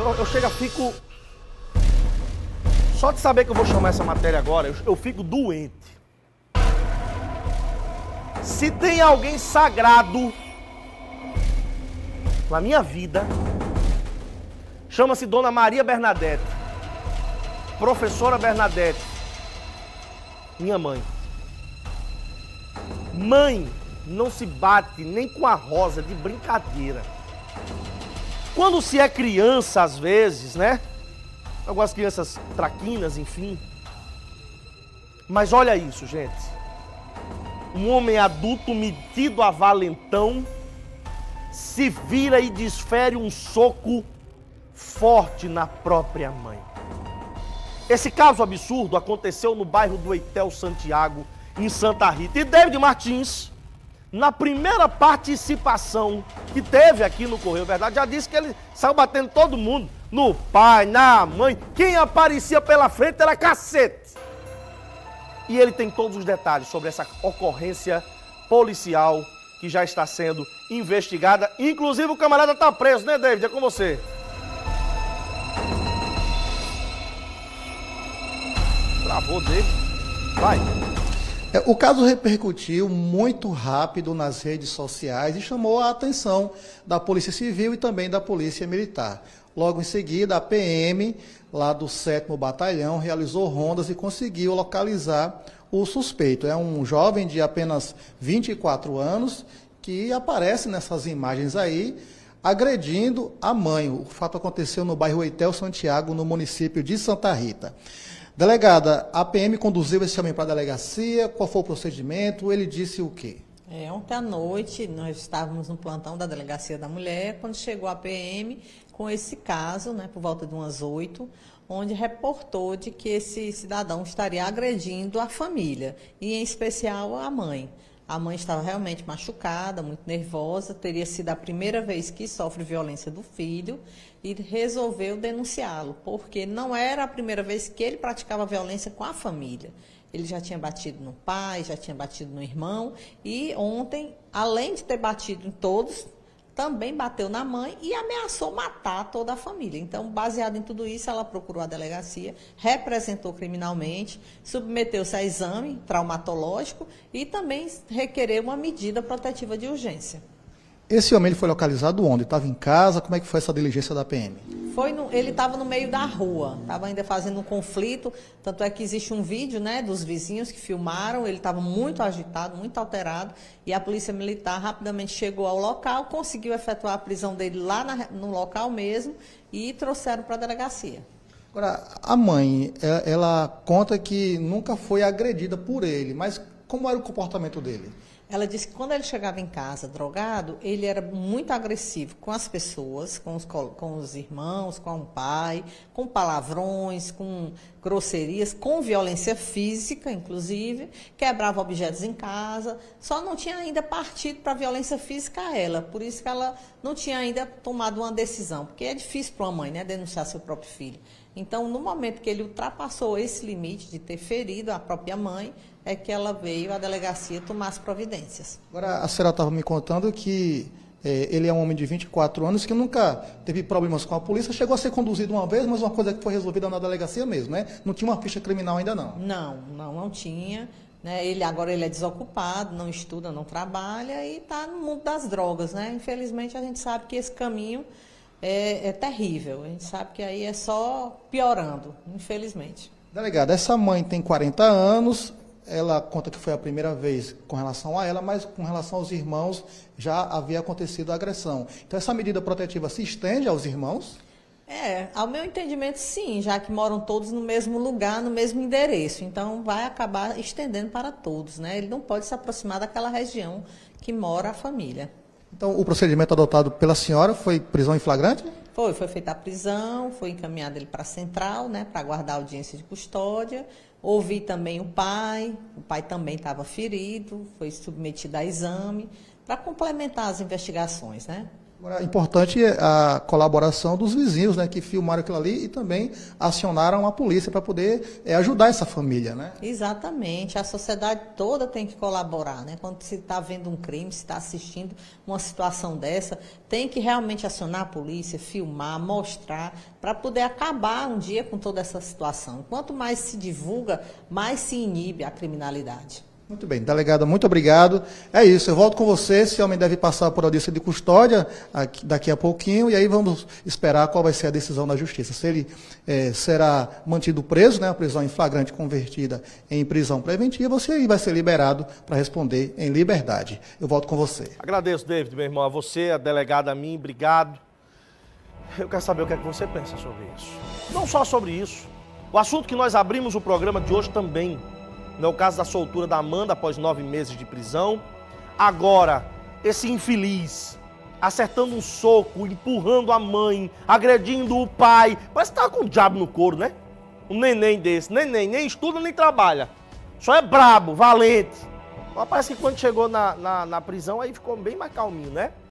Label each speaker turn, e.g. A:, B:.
A: eu, eu chego, fico. Só de saber que eu vou chamar essa matéria agora, eu, eu fico doente. Se tem alguém sagrado na minha vida, chama-se Dona Maria Bernadette. Professora Bernadette. Minha mãe. Mãe não se bate nem com a rosa de brincadeira. Quando se é criança, às vezes, né? Algumas crianças traquinas, enfim. Mas olha isso, gente. Um homem adulto metido a valentão se vira e desfere um soco forte na própria mãe. Esse caso absurdo aconteceu no bairro do Eitel Santiago, em Santa Rita. E David Martins, na primeira participação que teve aqui no Correio Verdade, já disse que ele saiu batendo todo mundo, no pai, na mãe. Quem aparecia pela frente era cacete. E ele tem todos os detalhes sobre essa ocorrência policial que já está sendo investigada. Inclusive o camarada está preso, né, David? É com você. Travou dele. Vai.
B: É, o caso repercutiu muito rápido nas redes sociais e chamou a atenção da Polícia Civil e também da Polícia Militar. Logo em seguida, a PM, lá do 7 Batalhão, realizou rondas e conseguiu localizar o suspeito. É um jovem de apenas 24 anos que aparece nessas imagens aí agredindo a mãe. O fato aconteceu no bairro Eitel Santiago, no município de Santa Rita. Delegada, a PM conduziu esse homem para a delegacia, qual foi o procedimento? Ele disse o quê?
C: É, ontem à noite, nós estávamos no plantão da Delegacia da Mulher, quando chegou a PM com esse caso, né, por volta de umas oito, onde reportou de que esse cidadão estaria agredindo a família, e em especial a mãe. A mãe estava realmente machucada, muito nervosa, teria sido a primeira vez que sofre violência do filho e resolveu denunciá-lo, porque não era a primeira vez que ele praticava violência com a família. Ele já tinha batido no pai, já tinha batido no irmão e ontem, além de ter batido em todos, também bateu na mãe e ameaçou matar toda a família. Então, baseado em tudo isso, ela procurou a delegacia, representou criminalmente, submeteu-se a exame traumatológico e também requereu uma medida protetiva de urgência.
B: Esse homem ele foi localizado onde? Estava em casa? Como é que foi essa diligência da PM?
C: Foi no, ele estava no meio da rua, estava ainda fazendo um conflito. Tanto é que existe um vídeo né, dos vizinhos que filmaram. Ele estava muito agitado, muito alterado. E a polícia militar rapidamente chegou ao local, conseguiu efetuar a prisão dele lá na, no local mesmo e trouxeram para a delegacia.
B: Agora, a mãe, ela, ela conta que nunca foi agredida por ele, mas como era o comportamento dele?
C: Ela disse que quando ele chegava em casa drogado, ele era muito agressivo com as pessoas, com os, com os irmãos, com o pai, com palavrões, com grosserias, com violência física, inclusive, quebrava objetos em casa, só não tinha ainda partido para a violência física a ela, por isso que ela não tinha ainda tomado uma decisão, porque é difícil para uma mãe né, denunciar seu próprio filho. Então, no momento que ele ultrapassou esse limite de ter ferido a própria mãe, é que ela veio à delegacia tomar as providências.
B: Agora, a senhora estava me contando que é, ele é um homem de 24 anos que nunca teve problemas com a polícia, chegou a ser conduzido uma vez, mas uma coisa que foi resolvida na delegacia mesmo, né? Não tinha uma ficha criminal ainda não.
C: Não, não, não tinha. Né? Ele agora ele é desocupado, não estuda, não trabalha e está no mundo das drogas, né? Infelizmente a gente sabe que esse caminho é, é terrível. A gente sabe que aí é só piorando, infelizmente.
B: Delegada, essa mãe tem 40 anos, ela conta que foi a primeira vez com relação a ela, mas com relação aos irmãos já havia acontecido a agressão. Então, essa medida protetiva se estende aos irmãos?
C: É, ao meu entendimento, sim, já que moram todos no mesmo lugar, no mesmo endereço. Então, vai acabar estendendo para todos, né? Ele não pode se aproximar daquela região que mora a família.
B: Então, o procedimento adotado pela senhora foi prisão em flagrante?
C: Foi, foi feita a prisão, foi encaminhado ele para a central, né, para aguardar audiência de custódia. Ouvi também o pai, o pai também estava ferido, foi submetido a exame, para complementar as investigações, né?
B: Agora, é importante a colaboração dos vizinhos, né, que filmaram aquilo ali e também acionaram a polícia para poder é, ajudar essa família, né?
C: Exatamente. A sociedade toda tem que colaborar, né? Quando se está vendo um crime, se está assistindo uma situação dessa, tem que realmente acionar a polícia, filmar, mostrar, para poder acabar um dia com toda essa situação. Quanto mais se divulga, mais se inibe a criminalidade.
B: Muito bem, delegada, muito obrigado. É isso, eu volto com você. Esse homem deve passar por audiência de custódia aqui, daqui a pouquinho, e aí vamos esperar qual vai ser a decisão da justiça. Se ele é, será mantido preso, né, a prisão em flagrante convertida em prisão preventiva, ou se ele vai ser liberado para responder em liberdade. Eu volto com você.
A: Agradeço, David, meu irmão, a você, a delegada a mim, obrigado. Eu quero saber o que é que você pensa sobre isso. Não só sobre isso. O assunto que nós abrimos o programa de hoje também não é o caso da soltura da Amanda após nove meses de prisão. Agora, esse infeliz acertando um soco, empurrando a mãe, agredindo o pai. Parece que tá com o diabo no couro, né? Um neném desse. Neném, nem estuda nem trabalha. Só é brabo, valente. Mas parece que quando chegou na, na, na prisão aí ficou bem mais calminho, né?